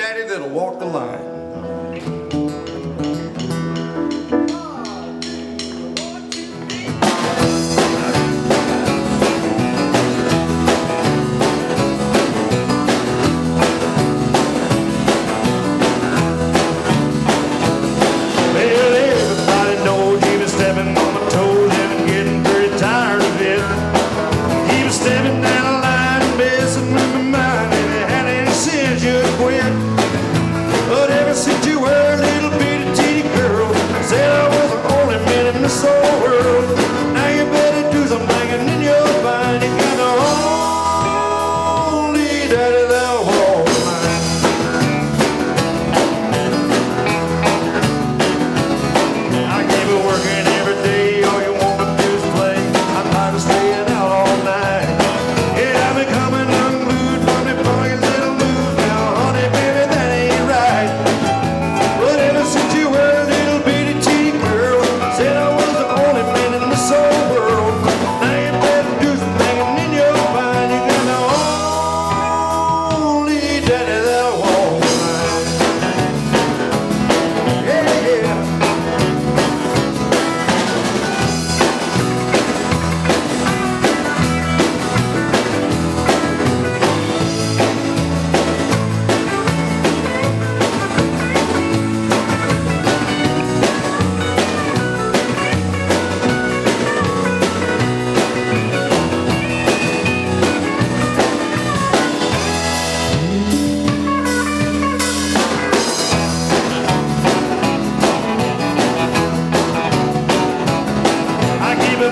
daddy that'll walk the line.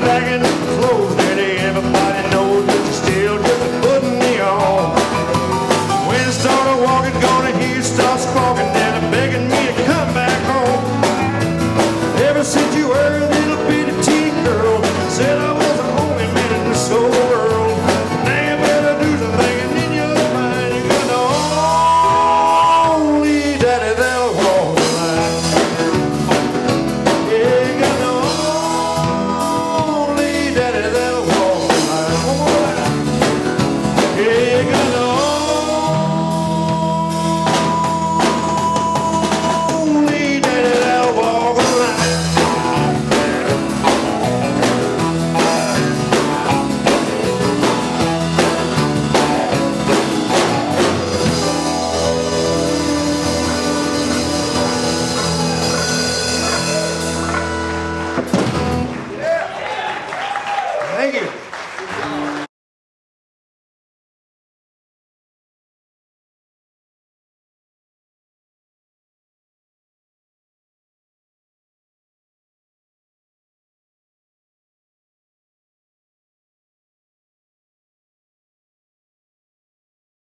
dragon